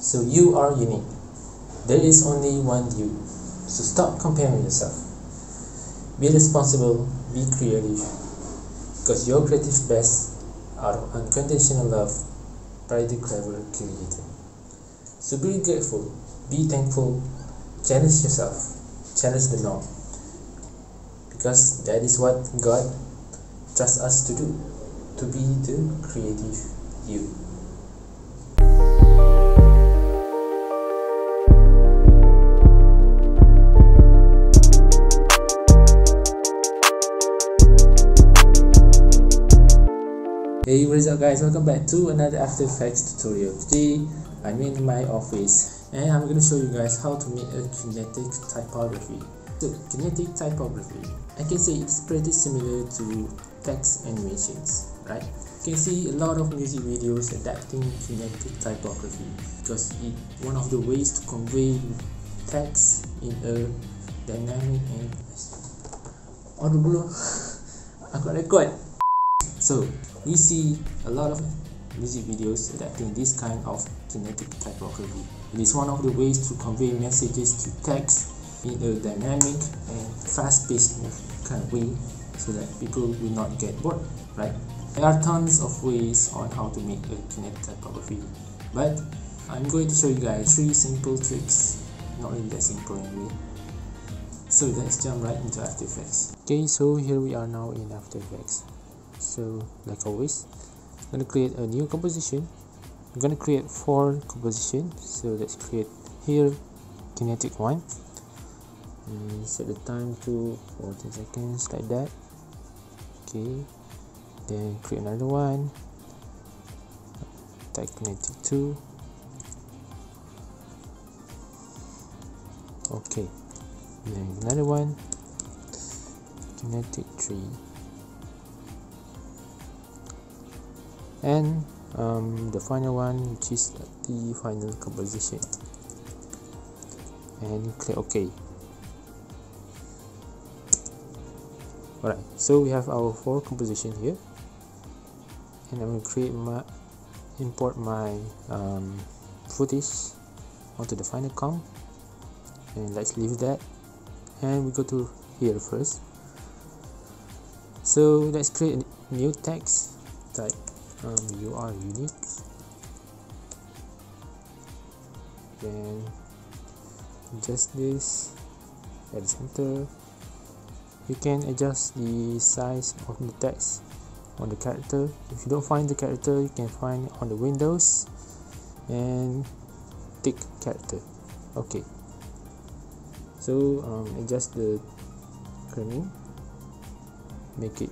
So you are unique. There is only one you. So stop comparing yourself. Be responsible, be creative. Because your creative best of unconditional love by the clever creator. So be grateful, be thankful, challenge yourself, challenge the norm. Because that is what God trusts us to do, to be the creative you. Guys welcome back to another After Effects tutorial. Today I'm in my office and I'm going to show you guys how to make a kinetic typography. So kinetic typography I can say it's pretty similar to text animations right? You can see a lot of music videos adapting kinetic typography because it's one of the ways to convey text in a dynamic and audible I got record so we see a lot of music videos adapting this kind of kinetic typography. It is one of the ways to convey messages to text in a dynamic and fast-paced kind of way so that people will not get bored, right? There are tons of ways on how to make a kinetic typography, but I'm going to show you guys three simple tricks, not really that simple anyway. So let's jump right into After Effects. Okay, so here we are now in After Effects so like always I'm gonna create a new composition. I'm gonna create four compositions. So let's create here kinetic one. And set the time to 14 seconds like that. Okay. Then create another one. Type kinetic 2 okay. Then another one. Kinetic 3 and um, the final one which is the final composition. And click OK alright so we have our four composition here. And I'm to create my import my um, footage onto the final com. And let's leave that. And we go to here first. So let's create a new text type um, you are unique. Then adjust this at the center. You can adjust the size of the text on the character. If you don't find the character you can find on the windows and tick character. Okay. So um, adjust the kerning make it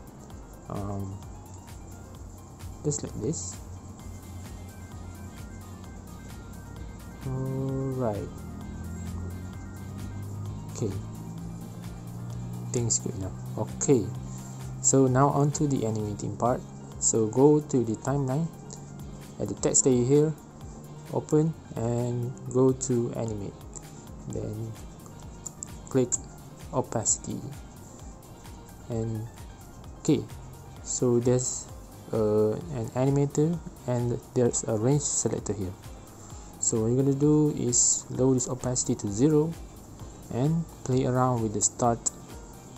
um, just like this. Alright. Okay. Things good enough okay. So now on to the animating part. So go to the timeline. At the text layer here open and go to animate. Then click opacity. And okay. So there's uh, an animator and there's a range selector here. So what you're gonna do is lower this opacity to zero and play around with the start.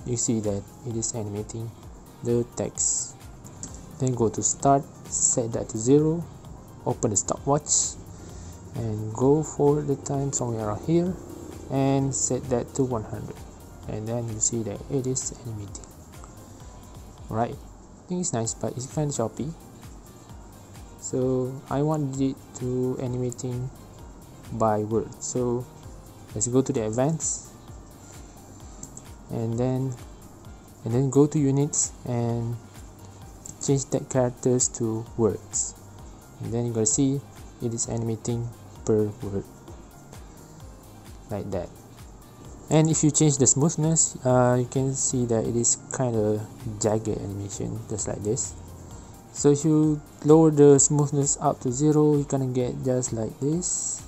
You see that it is animating the text. Then go to start set that to zero open the stopwatch and go for the time somewhere around here and set that to 100 and then you see that it is animating. Right think it's nice but it's kind of choppy so I want it to animating by word. So let's go to the advanced and then and then go to units and change that characters to words. And then you're gonna see it is animating per word. Like that and if you change the smoothness uh, you can see that it is kind of jagged animation just like this. So if you lower the smoothness up to zero you're gonna get just like this.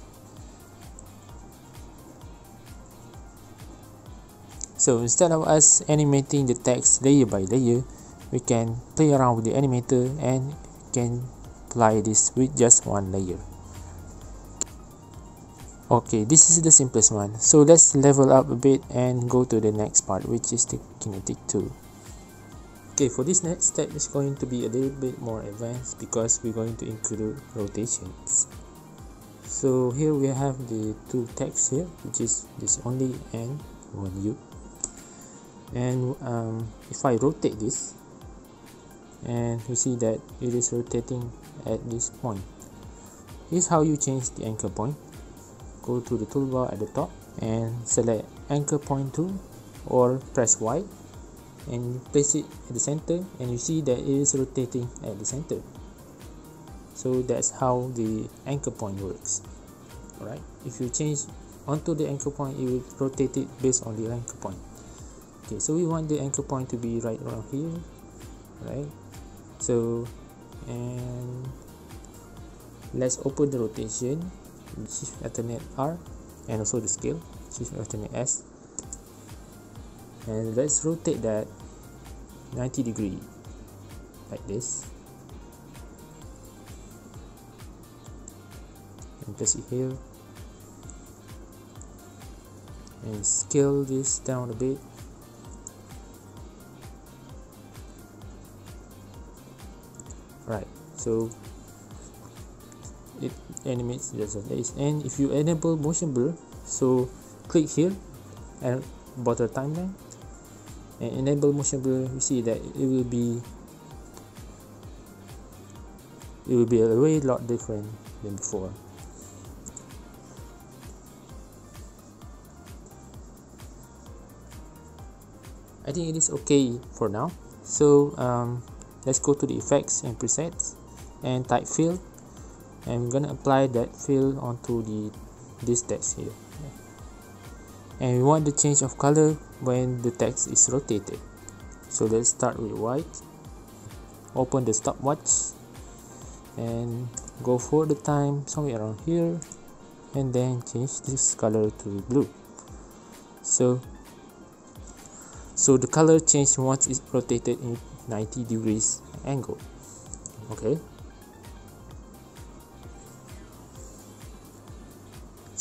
So instead of us animating the text layer by layer we can play around with the animator and can apply this with just one layer okay this is the simplest one. So let's level up a bit and go to the next part which is the kinetic tool. Okay for this next step is going to be a little bit more advanced because we're going to include rotations. So here we have the two text here which is this only and one u and um, if I rotate this and you see that it is rotating at this point. Here's how you change the anchor point go to the toolbar at the top and select anchor point tool or press Y. And place it at the center and you see that it is rotating at the center. So that's how the anchor point works. Alright if you change onto the anchor point it will rotate it based on the anchor point. Okay so we want the anchor point to be right around here. Right so and let's open the rotation shift alternate R and also the scale shift alternate S. And let's rotate that 90 degree like this. And place it here. And scale this down a bit. Right so it animates just like this and if you enable motion blur so click here and bottom timeline and enable motion blur you see that it will be it will be a way lot different than before. I think it is okay for now. So um, let's go to the effects and presets and type fill I'm gonna apply that fill onto the this text here. And we want the change of color when the text is rotated. So let's start with white. Open the stopwatch and go for the time somewhere around here. And then change this color to blue. So so the color change once it's rotated in 90 degrees angle. Okay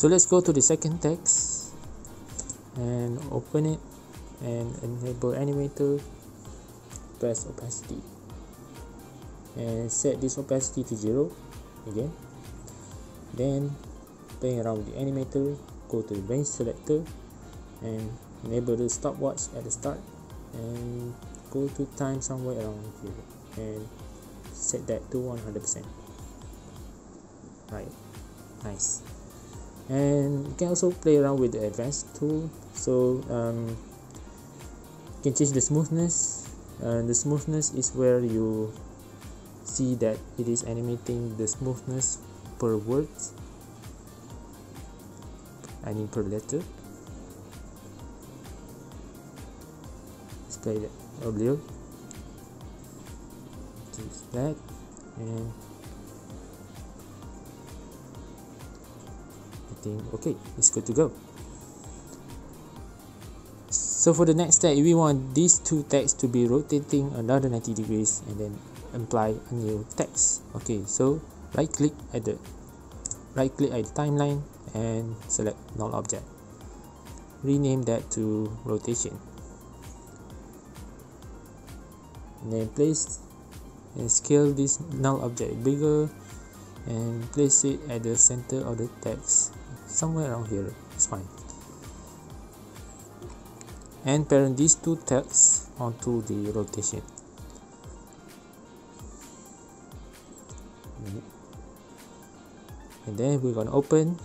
so let's go to the second text and open it and enable animator press opacity. And set this opacity to 0 again. Then playing around with the animator go to the range selector and enable the stopwatch at the start and go to time somewhere around here and set that to 100% right. Nice and you can also play around with the advanced tool. So um, you can change the smoothness. And the smoothness is where you see that it is animating the smoothness per word. I mean per letter. Let's play that earlier choose that. And think okay it's good to go. So for the next step we want these two texts to be rotating another 90 degrees and then apply a new text okay so right click at the right click at the timeline and select null object. Rename that to rotation. And then place and scale this null object bigger and place it at the center of the text somewhere around here it's fine. And parent these two texts onto the rotation. And then we're to open.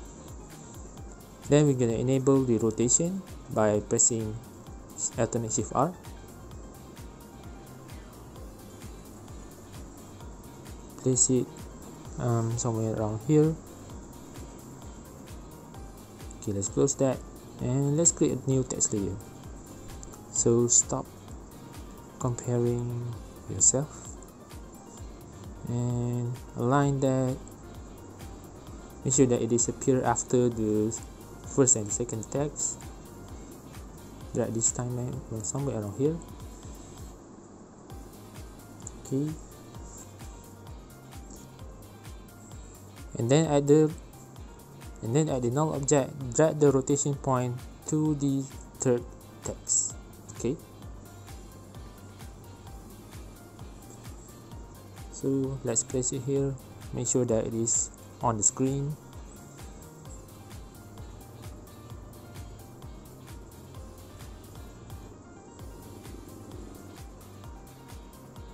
Then we're to enable the rotation by pressing alternate shift R. Place it um, somewhere around here okay let's close that. And let's create a new text layer. So stop comparing yourself. And align that. Make sure that it disappear after the first and second text. Drag this timeline somewhere around here. Okay. And then at the and then at the null object. Drag the rotation point to the third text. Okay? So let's place it here. Make sure that it is on the screen.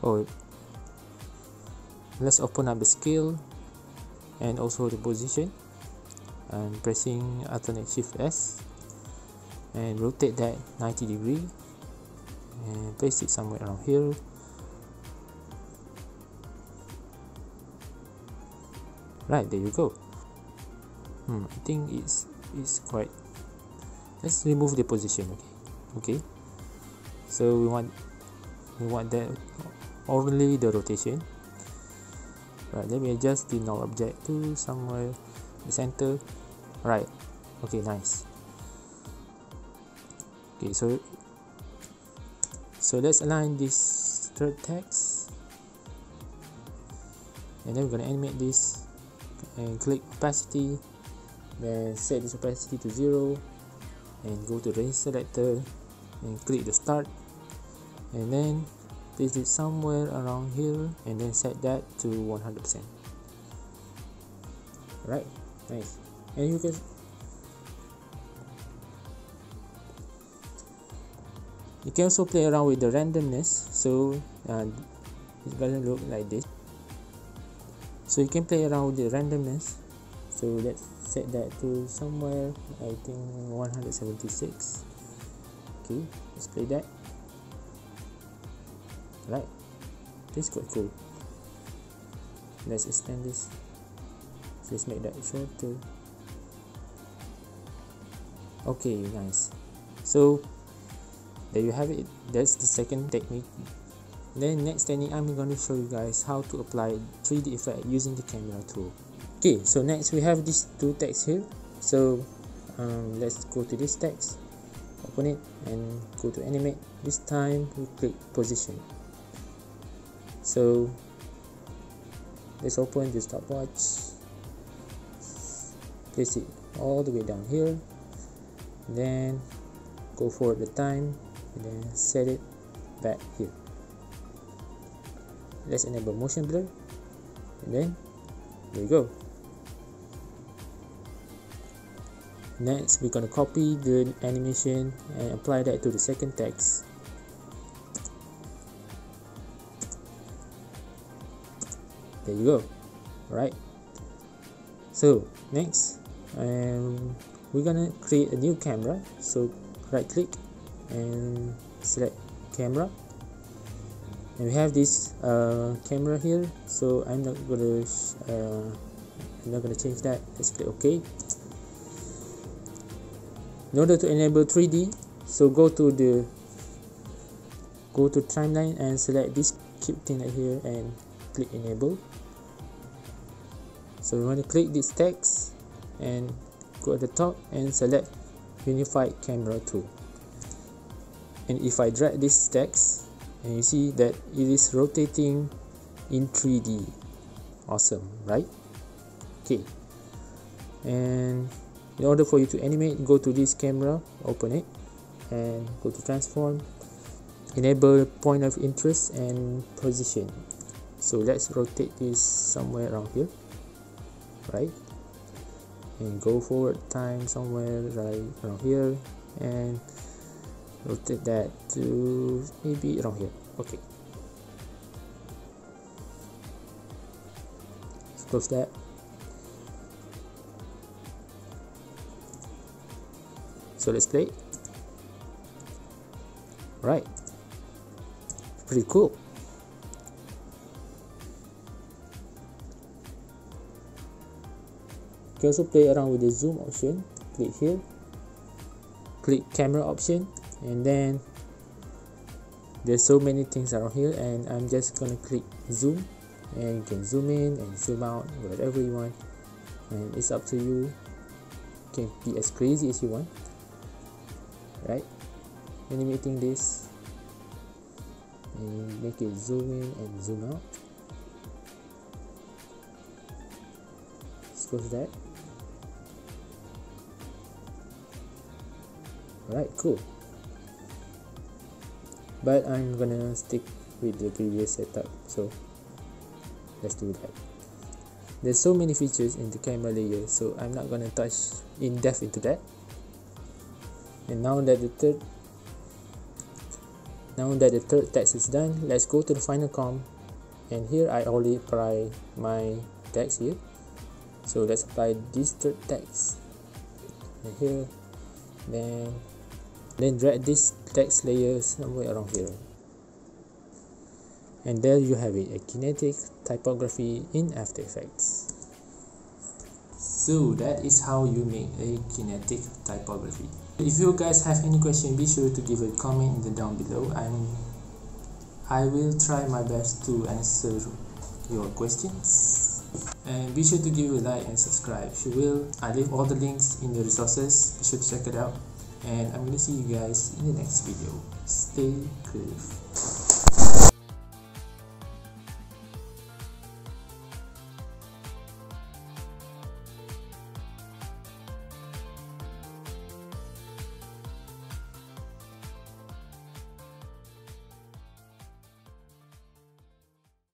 Oh let's open up the scale and also the position and pressing alternate shift S and rotate that 90 degree and place it somewhere around here. Right there you go. Hmm, I think it's it's quite let's remove the position okay? Okay. So we want we want that only the rotation. Right let me adjust the null object to somewhere the center right. Okay nice. Okay so so let's align this third text. And then we're going to animate this and click opacity then set this opacity to 0 and go to range selector and click the start. And then place it somewhere around here and then set that to 100% right? Nice and you can you can also play around with the randomness. So uh, it's gonna look like this. So you can play around with the randomness. So let's set that to somewhere I think 176 okay let's play that. Right this quite cool. Let's extend this. Let's make that shorter okay nice. So there you have it. That's the second technique. Then next technique I'm going to show you guys how to apply 3D effect using the camera tool. Okay so next we have these two texts here. So um, let's go to this text open it and go to animate. This time we click position. So let's open the stopwatch. Place it all the way down here then go for the time and then set it back here. Let's enable motion blur. And then there you go. Next we're going to copy the animation and apply that to the second text. There you go. Right so next um, we're gonna create a new camera. So right click and select camera. And we have this uh, camera here. So I'm not gonna uh, I'm not gonna change that. Let's click OK. In order to enable 3D so go to the go to timeline and select this cube thing right here and click enable. So we want to click this text and go at the top and select unified camera tool. And if I drag this text and you see that it is rotating in 3D awesome right? Okay. And in order for you to animate go to this camera open it and go to transform enable point of interest and position. So let's rotate this somewhere around here right and go forward time somewhere right around here and rotate that to maybe around here. Okay. Let's close that. So let's play. Right pretty cool can also play around with the zoom option. Click here. Click camera option. And then there's so many things around here and I'm just gonna click zoom. And you can zoom in and zoom out whatever you want. And it's up to you. You can be as crazy as you want. Right? Animating this. And make it zoom in and zoom out. Let's close that alright cool. But I'm gonna stick with the previous setup so let's do that. There's so many features in the camera layer so I'm not gonna touch in depth into that. And now that the third now that the third text is done let's go to the final comp and here I already apply my text here. So let's apply this third text. And here then then drag this text layer somewhere around here. And there you have it a kinetic typography in After Effects. So that is how you make a kinetic typography. If you guys have any question be sure to give a comment in the down below I'm I will try my best to answer your questions. And be sure to give a like and subscribe. If you will I leave all the links in the resources. Be sure to check it out and I'm gonna see you guys in the next video. Stay creative